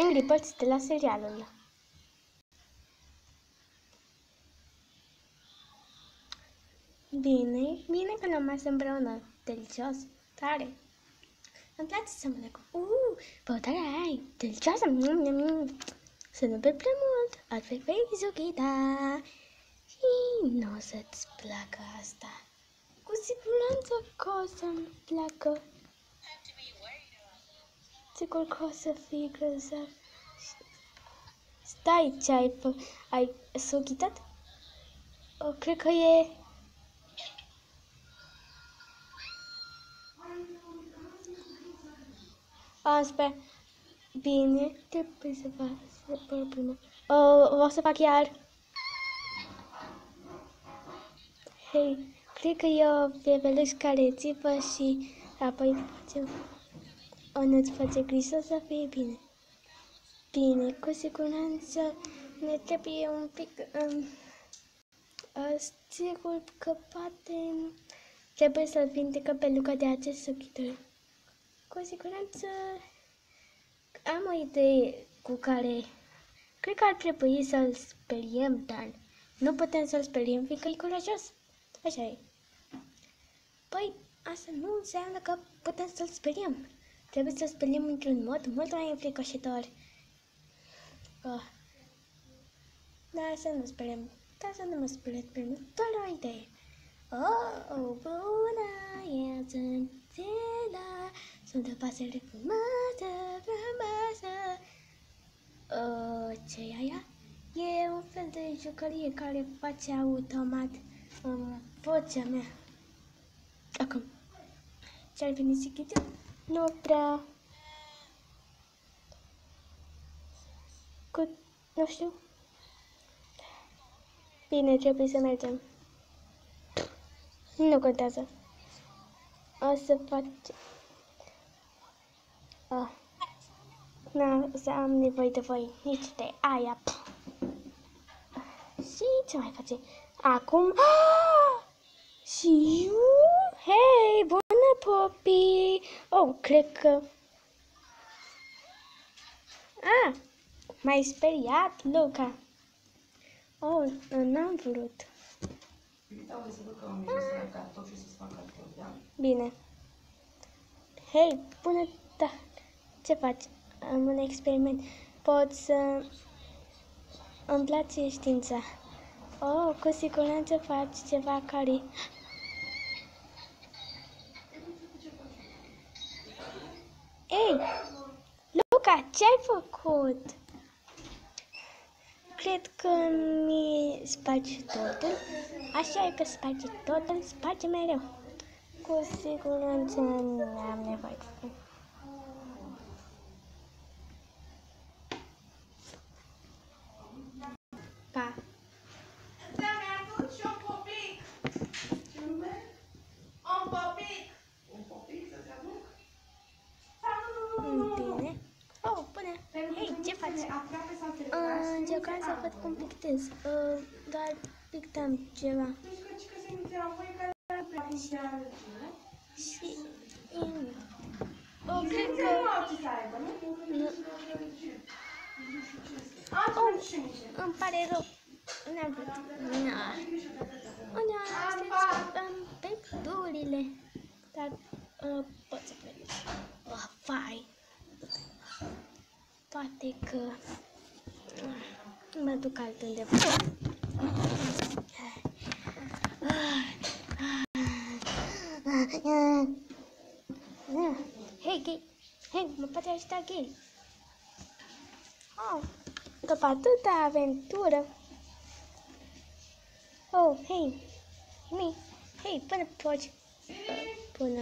Angry Birds de la serialul. Bine, bine că l-am mai împreună. Delicios, tare. Îmi place să mă leg. Uh, băutarea aia e delicioasă. Mm, mm, mm. Să nu bebi prea mult, altfel vei zuchita. Și nu o să-ți placă asta. Cu siguranță că o să-mi placă. Sigur că o să fie grozav. Stai, ce ai fă... Ai sughitat? O, cred că e... Asta. Bine, trebuie să fac să fac prima. O, o să fac iar. Hei, cred că e o bebeluș care țipă și apoi facem... O nu-ți face griji, o să fie bine. Bine, cu siguranță ne trebuie un pic... Um, uh, sigur că poate trebuie să-l vindecă pe Luca de acest sughitor. Cu siguranță am o idee cu care cred că ar trebui să-l speriem, dar nu putem să-l speriem fiindcă e curajos. Așa e. Păi, asta nu înseamnă că putem să-l speriem. Trebuie să-l speriem într-un mod mult mai înfricoșitor. Oh. Dar să nu sperăm. Dar să nu mă speriați pe mine. Doar o idee. Oh, oh, bună, eu sunt Zela. Sunt o pasăre frumoasă, frumoasă. Oh, ce e aia? E un fel de jucărie care face automat um, vocea mea. Acum, ce-ar veni să ghidă? Nu prea... Cu... nu știu. Bine, trebuie să mergem. Nu contează. O să fac... Oh. Nu, să am nevoie de voi, nici de aia. Și ce mai face? Acum... Ah! Și eu? Hei, bună, Poppy! Oh, cred că... Ah, m-ai speriat, Luca. Oh, n-am vrut. Bine. Hei, bună, da. Ce faci? Am un experiment. Pot să... Îmi place știința. Oh, cu siguranță faci ceva care... Ei, Luca, ce ai făcut? Cred că mi sparge totul. Așa e că sparge totul, sparge mereu. Cu siguranță nu am nevoie de încercam să văd cum pictez. Uh, dar pictam ceva. Și... Oh, cred că... Nu. Oh, îmi pare rău. N-am vrut. Na. Unde am picturile. Dar uh, pot să plec. Oh, vai. Poate că mă duc altundeva. Hei, Gay! Hei, mă poate ajuta Gay! Oh, după atâta aventură! Oh, hei! Mi! Hei, până poți! Până...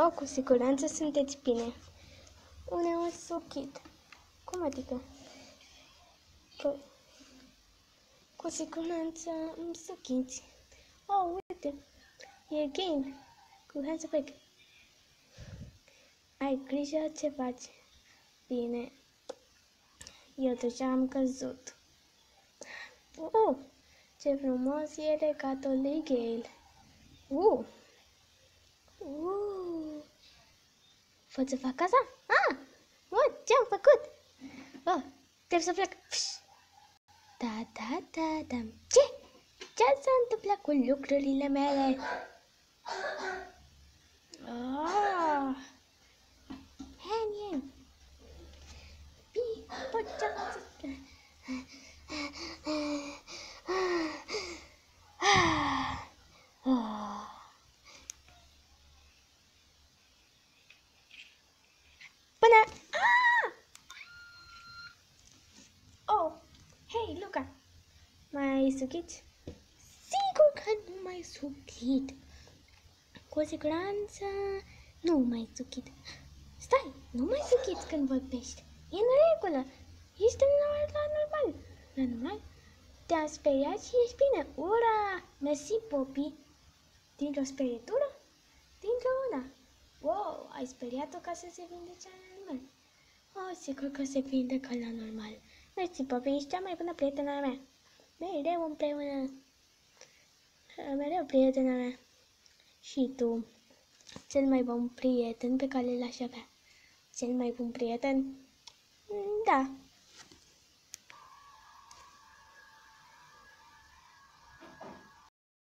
Oh, cu siguranță sunteți bine. Uneori suchit. Cum adică? Că... Cu siguranță îmi suchiți. Oh, uite, e game cu Hands of Egg. Ai grijă ce faci. Bine, eu deja am căzut. Oh, ce frumos e regatul lui Gale. Uh! Uh! Pot să fac asta? Ah! What? Ce-am făcut? Oh, trebuie să plec. Pșș. Da, da, da, da. Ce? Ce s-a întâmplat cu lucrurile mele? Ah! Hen, hen. Pi, pot să... Până... Ah! Oh, hei, Luca, mai suchit? Sigur că nu mai suchit. Cu siguranță nu mai suchit. Stai, nu mai suchit când vorbești. E în regulă. Ești în la normal. La normal? Te-a speriat și ești bine. Ura! Mersi, Popi. Dintr-o sperietură? Dintr-o una. Wow, ai speriat-o ca să se vindece la normal. Oh, sigur că se vindecă la normal. Mersi, Popi, ești cea mai bună prietena mea. Mereu împreună. Mereu prietena mea. Și tu, cel mai bun prieten pe care l-aș avea. Cel mai bun prieten? Da,